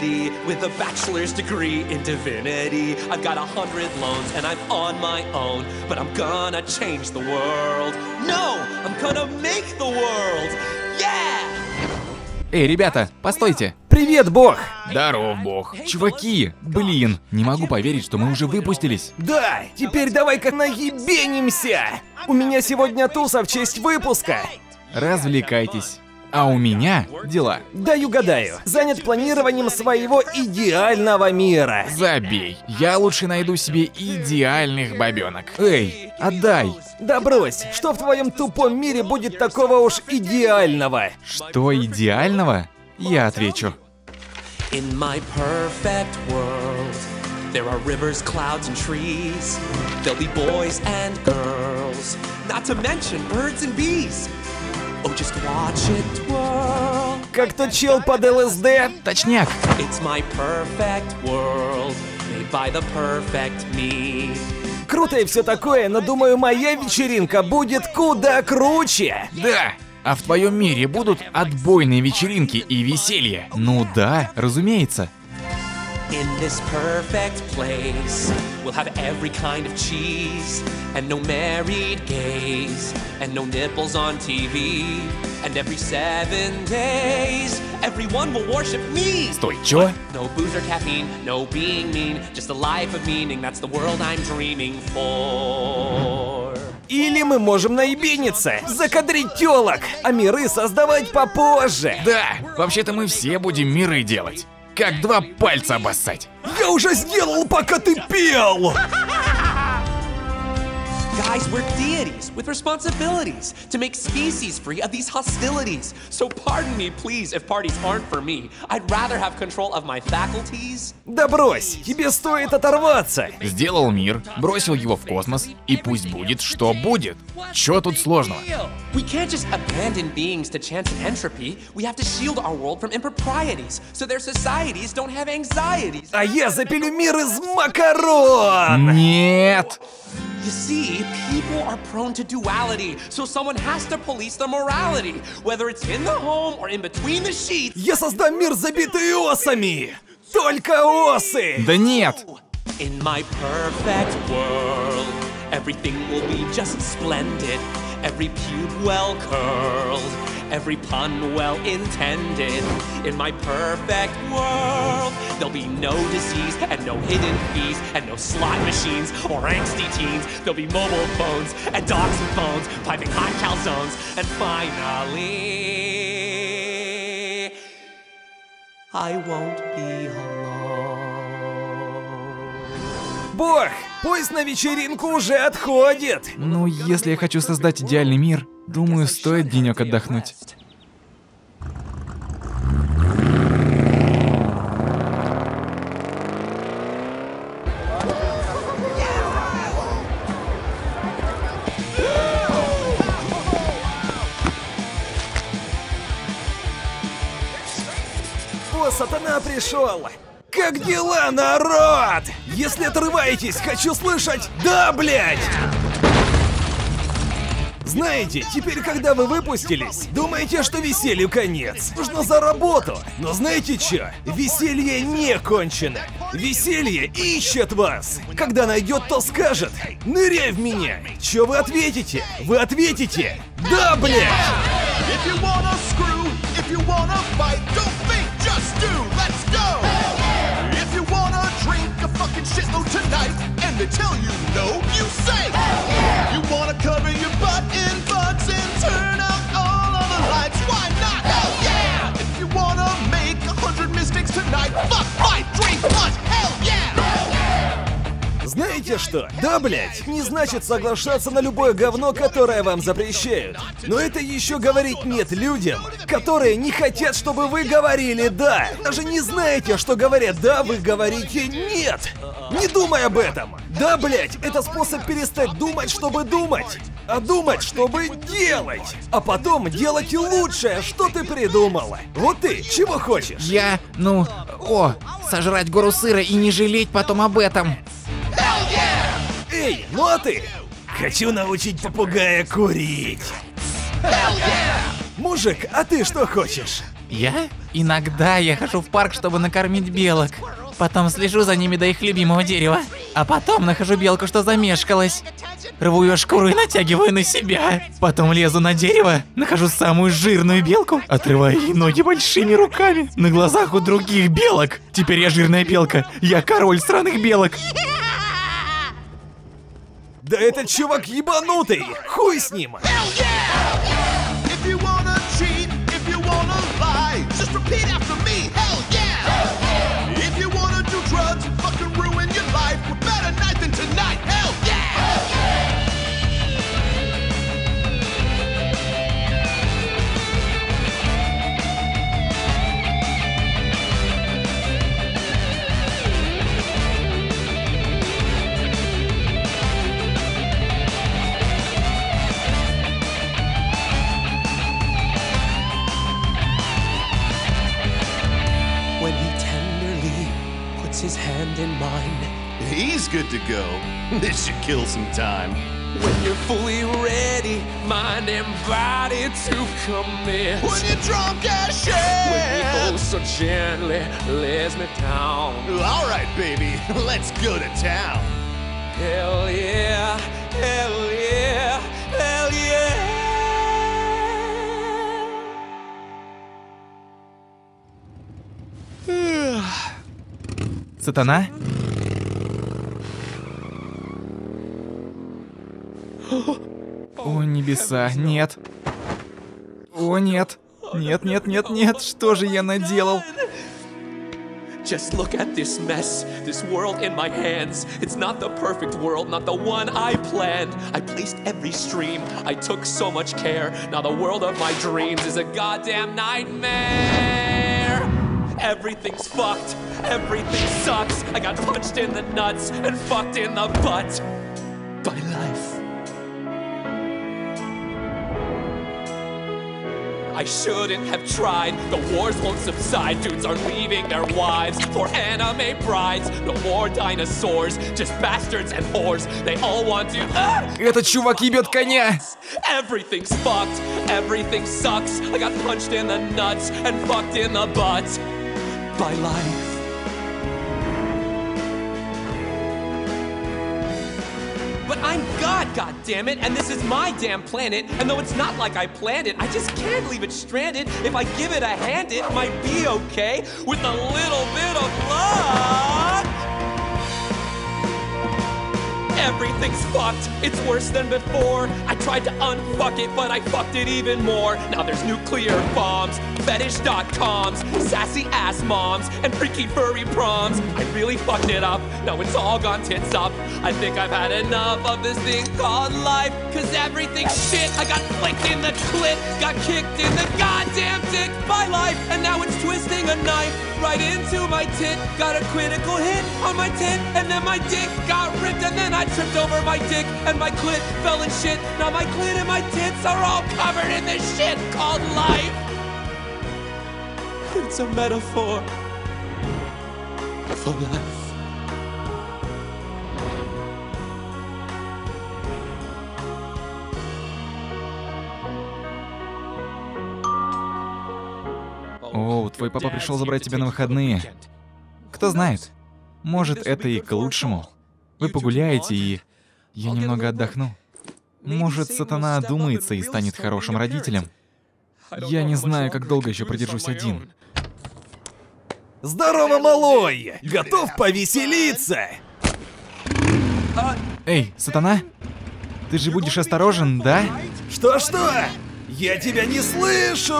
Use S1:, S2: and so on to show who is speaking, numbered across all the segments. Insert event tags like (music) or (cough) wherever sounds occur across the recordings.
S1: infinity with a bachelor's degree in divinity. I've got a hundred loans and I'm on my own, but I'm gonna change the world. No, I'm gonna make the world. Yeah!
S2: Эй, ребята, постойте.
S3: Привет, бог!
S2: Здоров, бог. Чуваки, блин, не могу поверить, что мы уже выпустились.
S3: Да, теперь давай-ка наебенимся! У меня сегодня туса в честь выпуска.
S2: Развлекайтесь. А у меня дела.
S3: Дай угадаю, занят планированием своего идеального мира.
S2: Забей. Я лучше найду себе идеальных бабенок. Эй, отдай.
S3: Да брось, что в твоем тупом мире будет такого уж идеального?
S2: Что идеального? Я отвечу.
S1: In my perfect world, there are rivers, clouds, and trees. There'll be boys and girls, not to mention birds and bees.
S3: Как тот чел под ЛСД?
S2: Точняк.
S1: It's my perfect world, made by the perfect me.
S3: Круто и все такое, но думаю, моя вечеринка будет куда круче.
S2: Да. А в твоем мире будут отбойные вечеринки и веселье? Ну да, разумеется.
S1: In this perfect place, we'll have every kind of cheese, and no married gays, and no nipples on TV. And every seven days, everyone will worship me.
S2: Стой, чё?
S1: No booze or caffeine, no being mean, just a life of meaning. That's the world I'm dreaming for.
S3: Или мы можем наебениться, закадрить телок, а миры создавать попозже.
S2: Да, вообще-то мы все будем миры делать. Как два пальца обоссать.
S3: Я уже сделал, пока ты пел!
S1: Guys, we're deities with responsibilities to make species free of these hostilities. So pardon me, please, if parties aren't for me. I'd rather have control of my faculties.
S3: Да брось, тебе стоит оторваться.
S2: Сделал мир, бросил его в космос, и пусть будет, что будет. Чё тут сложного?
S1: We can't just abandon beings to chance and entropy. We have to shield our world from improprieties so their societies don't have anxieties.
S3: А я запилю мир из макарон!
S2: Нет!
S1: You see, people are prone to duality, so someone has to police their morality, whether it's in the home or in between the sheets.
S3: Я создам мир, забитый осами! Только осы!
S2: Да нет!
S1: In my perfect world, everything will be just splendid. Every pube well curled, every pun well intended. In my perfect world, there'll be no disease and no hidden fees and no slot machines or angsty teens. There'll be mobile phones and dogs and phones, piping hot calzones, and finally, I won't be alone.
S3: Бог, поезд на вечеринку уже отходит!
S2: Ну, если я хочу создать идеальный мир, думаю, стоит денек отдохнуть.
S3: Сатана пришел! Как дела, народ? Если отрываетесь, хочу слышать «Да, блядь!» Знаете, теперь, когда вы выпустились, думаете, что веселью конец. Нужно за работу. Но знаете что? Веселье не кончено. Веселье ищет вас. Когда найдет, то скажет «Ныряй в меня». Что вы ответите? Вы ответите «Да, блядь!»
S4: Tonight, and they tell you no, you say. yeah! You wanna cover your
S3: Знаете что? Да, блять, не значит соглашаться на любое говно, которое вам запрещают. Но это еще говорить нет людям, которые не хотят, чтобы вы говорили «да». Даже не знаете, что говорят «да», вы говорите «нет». Не думай об этом. Да, блять, это способ перестать думать, чтобы думать. А думать, чтобы делать. А потом делать лучшее, что ты придумала. Вот ты, чего хочешь?
S2: Я, ну, о, сожрать гору сыра и не жалеть потом об этом.
S3: Эй, ну а ты? Хочу научить попугая курить. Мужик, а ты что хочешь?
S2: Я? Иногда я хожу в парк, чтобы накормить белок. Потом слежу за ними до их любимого дерева. А потом нахожу белку, что замешкалась. Рву ее шкуру и натягиваю на себя. Потом лезу на дерево, нахожу самую жирную белку, отрываю ей ноги большими руками. На глазах у других белок. Теперь я жирная белка. Я король странных белок.
S3: Да этот чувак ебанутый! Хуй с ним!
S1: Puts his hand in mine.
S4: He's good to go. This should kill some time.
S1: When you're fully ready, mind and body to commit.
S4: When you're drunk as shit.
S1: When he oh so gently lays me down.
S4: All right, baby, (laughs) let's go to town.
S1: Hell yeah, hell yeah, hell yeah.
S2: Сатана? О, небеса, нет. О, нет. Нет, нет, нет, нет, что же я наделал?
S1: Goddamn nightmare. Everything's fucked, everything sucks. I got punched in the nuts and fucked in the butt by life. I shouldn't have tried. The wars won't subside. Dudes are leaving their wives for anime brides. No more dinosaurs, just bastards and whores. They all want to. Ah!
S2: Этот чувак ебет коня!
S1: Everything's fucked. Everything sucks. I got punched in the nuts and fucked in the butt by life. But I'm God, goddammit, and this is my damn planet. And though it's not like I planned it, I just can't leave it stranded. If I give it a hand, it might be okay with a little bit of luck. Everything's fucked. It's worse than before. I tried to unfuck it, but I fucked it even more. Now there's nuclear bombs, fetish.coms, sassy ass moms, and freaky furry proms. I really fucked it up. Now it's all gone tits up. I think I've had enough of this thing called life. Cause everything's shit. I got flicked in the clit, got kicked in the goddamn dick by life. And now it's twisting a knife right into my tit. Got a critical hit on my tit, and then my dick got ripped, and then I tripped over my dick, and my clit fell in shit. Now my clit and my tits are all covered in this shit called life. It's a metaphor for life.
S2: О, твой папа пришел забрать тебя на выходные. Кто знает, может это и к лучшему. Вы погуляете и я немного отдохну. Может, сатана одумается и станет хорошим родителем. Я не знаю, как долго еще продержусь один.
S3: Здорово, малой! Готов повеселиться?
S2: Эй, сатана? Ты же будешь осторожен, да?
S3: Что-что? Я тебя не слышу!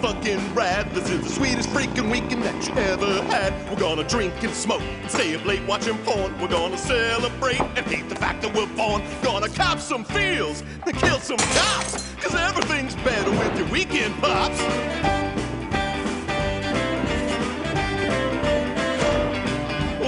S4: Fucking rad. This is the sweetest freaking weekend that you ever had. We're gonna drink and smoke and stay up late watching porn. We're gonna celebrate and hate the fact that we're born. Gonna cop some feels and kill some cops. Cause everything's better with your weekend pops.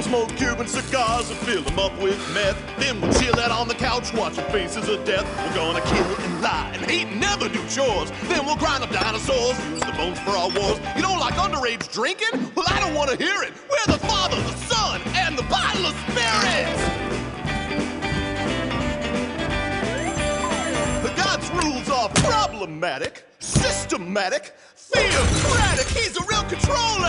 S4: Well, smoke Cuban cigars and fill them up with meth. Then we'll chill out on the couch watching faces of death. We're gonna kill and lie and hate and never do chores. Then we'll grind up dinosaurs, use the bones for our wars. You don't like underage drinking? Well, I don't wanna hear it. We're the Father, the Son, and the bottle of spirits. The God's rules are problematic, systematic, theocratic. He's a real control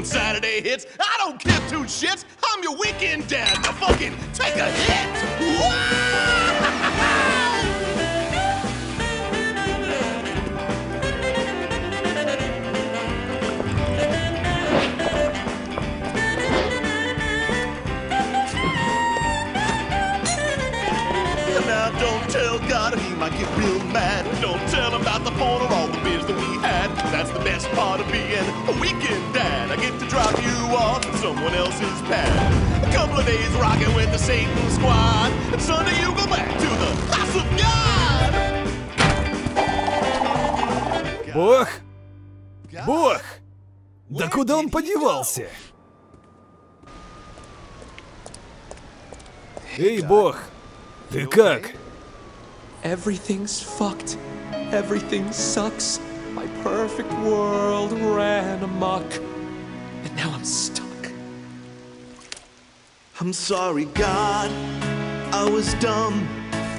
S4: when Saturday hits, I don't give two shits. I'm your weekend dad. Now fucking take a hit. Wow! (laughs) Now don't tell God he might get real mad. Don't tell him about the phone or all the beers that we had. That's the best part of being a weekend dad. I get to drop you off at someone else's pad. A couple of days rocking with the Satan squad. And Sunday you go back to the house of God.
S3: Бог? Бог! Да куда он подевался? Эй, Бог! Hey, Kirk.
S1: Everything's fucked. Everything sucks. My perfect world ran amok. And now I'm stuck.
S4: I'm sorry, God. I was dumb.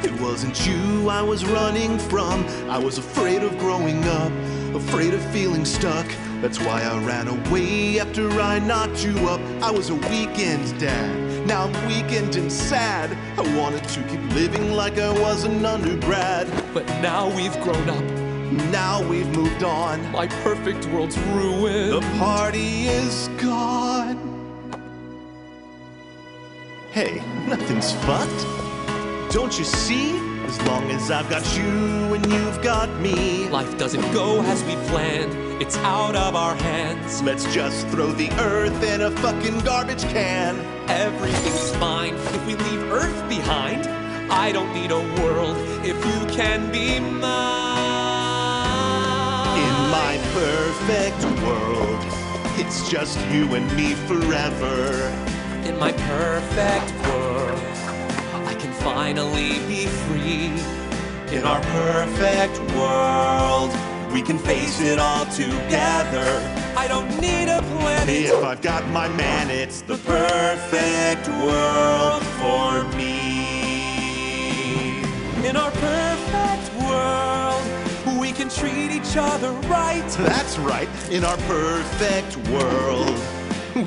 S4: It wasn't you I was running from. I was afraid of growing up, afraid of feeling stuck. That's why I ran away after I knocked you up. I was a weekend dad. Now I'm weekend and sad. I wanted to keep living like I was an undergrad.
S1: But now we've grown up.
S4: Now we've moved on.
S1: My perfect world's ruined.
S4: The party is gone. Hey, nothing's fucked. Don't you see? As long as I've got you and you've got me.
S1: Life doesn't go as we planned. It's out of our hands.
S4: Let's just throw the earth in a fucking garbage can.
S1: Everything's fine if we leave Earth behind. I don't need a world if you can be mine.
S4: In my perfect world, it's just you and me forever.
S1: In my perfect world, I can finally be free. In our perfect world, we can face it all together. I don't need a planet.
S4: If I've got my man, it's the perfect world for me.
S1: In our perfect world, we can treat each other right.
S4: That's right, in our perfect world,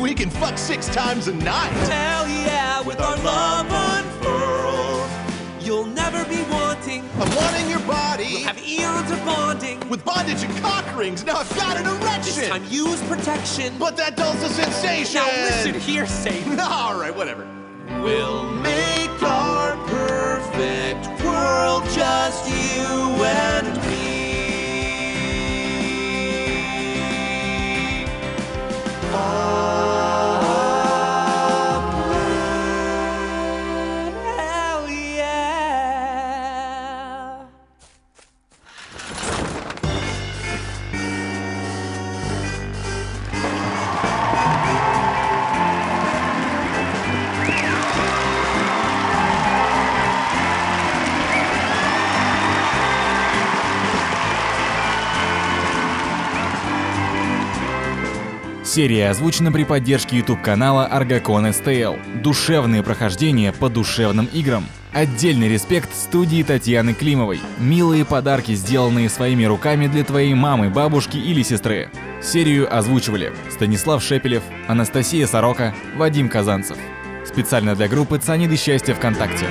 S4: we can fuck six times a night.
S1: Hell yeah, with,
S4: With
S1: our,
S4: our
S1: love. You'll never be wanting.
S4: I'm wanting your body We'll
S1: Have eons of bonding.
S4: with bondage and cock rings. Now I've got an erection.
S1: This time use protection.
S4: But that dulls the sensation.
S1: Now listen here, Satan. (laughs)
S4: All right, whatever.
S1: We'll make our perfect world just you and me. Amen.
S2: Серия озвучена при поддержке YouTube-канала Argacon STL. Душевные прохождения по душевным играм. Отдельный респект студии Татьяны Климовой. Милые подарки, сделанные своими руками для твоей мамы, бабушки или сестры. Серию озвучивали Станислав Шепелев, Анастасия Сорока, Вадим Казанцев. Специально для группы «Цианиды счастья ВКонтакте.